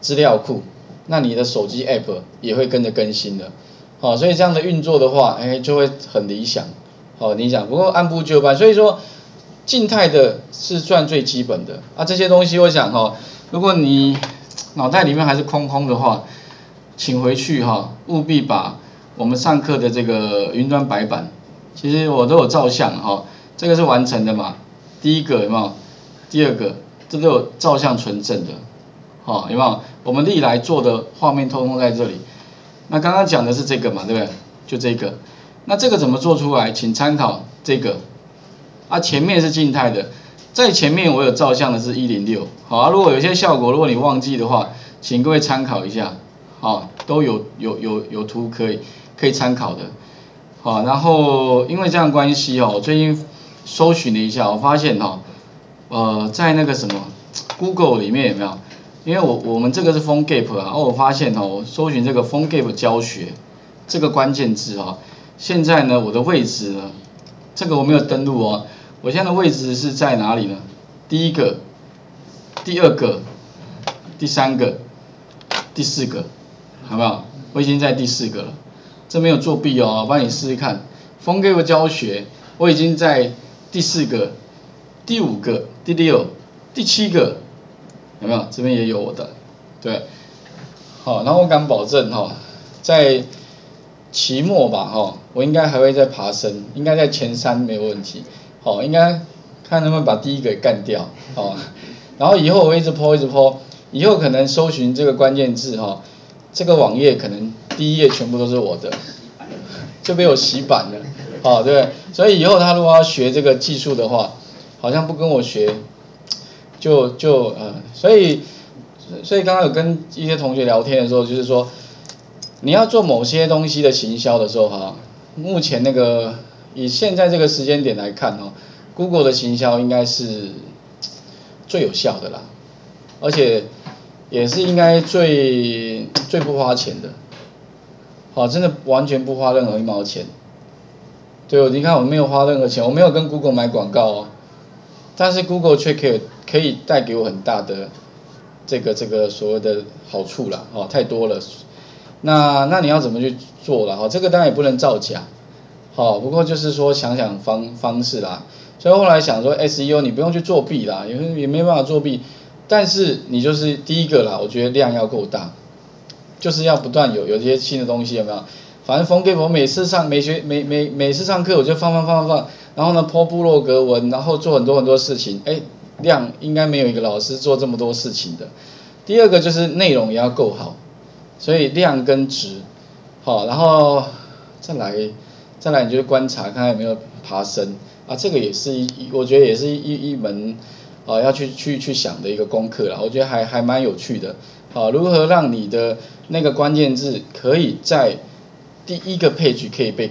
资料库，那你的手机 App 也会跟着更新的，好，所以这样的运作的话，哎，就会很理想，好理想。不过按部就班，所以说静态的是算最基本的。啊，这些东西我想哈，如果你脑袋里面还是空空的话，请回去哈，务必把我们上课的这个云端白板，其实我都有照相哈，这个是完成的嘛，第一个有没有？第二个，这都有照相存证的，好有没有？我们历来做的画面通通在这里。那刚刚讲的是这个嘛，对不对？就这个。那这个怎么做出来？请参考这个。啊，前面是静态的，在前面我有照相的是一零六，好啊。如果有些效果，如果你忘记的话，请各位参考一下，好，都有有有有图可以可以参考的，好。然后因为这样关系哦，我最近搜寻了一下，我发现哈。呃，在那个什么 Google 里面有没有？因为我我们这个是 Phone Gap 啊，然后我发现哦，我搜寻这个 Phone Gap 教学这个关键字啊，现在呢我的位置呢，这个我没有登录哦，我现在的位置是在哪里呢？第一个、第二个、第三个、第四个，好不好？我已经在第四个了，这没有作弊哦，我帮你试试看，Phone Gap 教学，我已经在第四个。第五个、第六、第七个，有没有？这边也有我的，对，好，然后我敢保证哈，在期末吧哈，我应该还会再爬升，应该在前三没有问题，好，应该看能不能把第一个干掉，好，然后以后我一直抛一直抛，以后可能搜寻这个关键字哈，这个网页可能第一页全部都是我的，就被我洗版了，好，对，所以以后他如果要学这个技术的话，好像不跟我学，就就呃，所以所以刚刚有跟一些同学聊天的时候，就是说你要做某些东西的行销的时候哈，目前那个以现在这个时间点来看哦，Google 的行销应该是最有效的啦，而且也是应该最最不花钱的，好，真的完全不花任何一毛钱，对，你看我没有花任何钱，我没有跟 Google 买广告哦。但是 Google 却可以可以带给我很大的这个这个所谓的好处了，哦，太多了。那那你要怎么去做了？哈，这个当然也不能造假，好，不过就是说想想方方式啦。所以后来想说 SEO 你不用去作弊啦，也也没办法作弊，但是你就是第一个啦，我觉得量要够大，就是要不断有有这些新的东西有没有？反正冯给我每次上每学每每每次上课我就放放放放放。然后呢，破部落格文，然后做很多很多事情，哎，量应该没有一个老师做这么多事情的。第二个就是内容也要够好，所以量跟值，好，然后再来再来，你就观察看看有没有爬升啊，这个也是一，我觉得也是一一门啊要去去去想的一个功课啦，我觉得还还蛮有趣的，好，如何让你的那个关键字可以在第一个配置可以被。